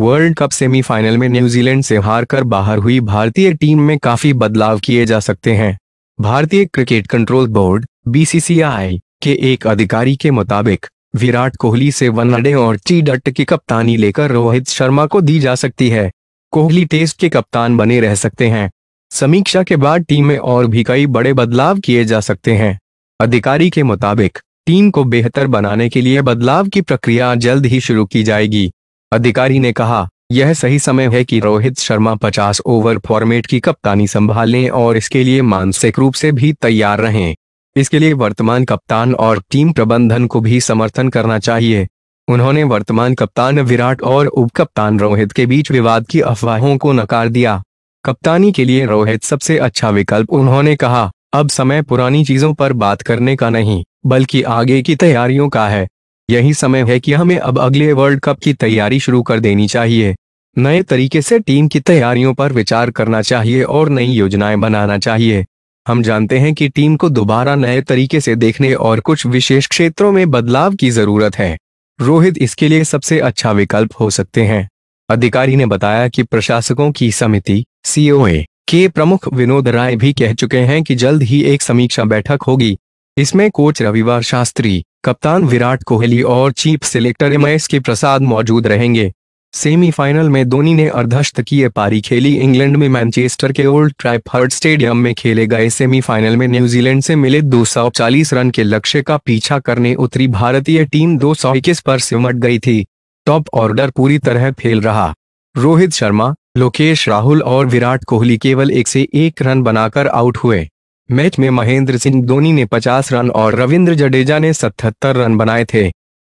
World cup semifinal में New Zealand से हारकर बाहर हुई भारतीय टीम में काफ़ी बदलाव किए जा सकते हैं। भारतीय क्रिकेट कंट्रोल बोर्ड बीसीसीआई के एक अधिकारी के मुताबिक, विराट कोहली से वनडे और टी डट की कप्तानी लेकर रोहित शर्मा को दी जा सकती है। कोहली टेस्ट के कप्तान बने रह सकते हैं। समीक्षा के बाद टीम में और भी कई बड़े बदलाव किए जा सकते हैं। अधिकारी के मुताबिक, टीम को बेहतर बनाने के लिए बदलाव की प्रक्रिया जल्द ही शुरू की जाएगी। अधिकारी ने कहा, यह सही समय है कि रोहित शर्मा 50 ओवर फॉर्मेट की कप्तानी संभालें और इसके लिए मानसिक रूप से भी तैयार रहें। इसके लिए वर्तमान कप्तान और टीम प्रबंधन को भी समर्थन करना चाहिए। उन्होंने वर्तमान कप्तान विराट और उप कप्तान रोहित के बीच विवाद की अफवाहों को नकार दिया। कप्तानी के लिए रोहित सबसे अच्छा विकल्प, उन्होंने कहा, अब समय पुरानी चीज़ों पर बात करने का नहीं, बल्कि आगे की तैयारियों का है। यही समय है कि हमें अब अगले वर्ल्ड कप की तैयारी शुरू कर देनी चाहिए। नए तरीके से टीम की तैयारियों पर विचार करना चाहिए और नई योजनाएँ बनाना चाहिए। हम जानते हैं कि टीम को दोबारा नए तरीके से देखने और कुछ विशेष क्षेत्रों में बदलाव की ज़रूरत है। रोहित इसके लिए सबसे अच्छा विकल्प हो सकते हैं। अधिकारी ने बताया कि प्रशासकों की समिति सीओए के प्रमुख विनोद राय भी कह चुके हैं कि जल्द ही एक समीक्षा बैठक होगी। इसमें कोच रविवार शास्त्री कप्तान विराट कोहली और चीफ सिलेक्टर एम एस के प्रसाद मौजूद रहेंगे। सेमीफाइनल में धोनी ने अर्धशतकीय पारी खेली। इंग्लैंड में मैनचेस्टर के ओल्ड ट्राइफर्ड स्टेडियम में खेले गए सेमीफाइनल में न्यूजीलैंड से मिले 240 रन के लक्ष्य का पीछा करने उतरी भारतीय टीम 221 पर सिमट गई थी। टॉप ऑर्डर पूरी तरह फेल रहा। रोहित शर्मा, लोकेश राहुल और विराट कोहली केवल एक से एक रन बनाकर आउट हुए। मैच में महेंद्र सिंह धोनी ने 50 रन और रविंद्र जडेजा ने 77 रन बनाए थे।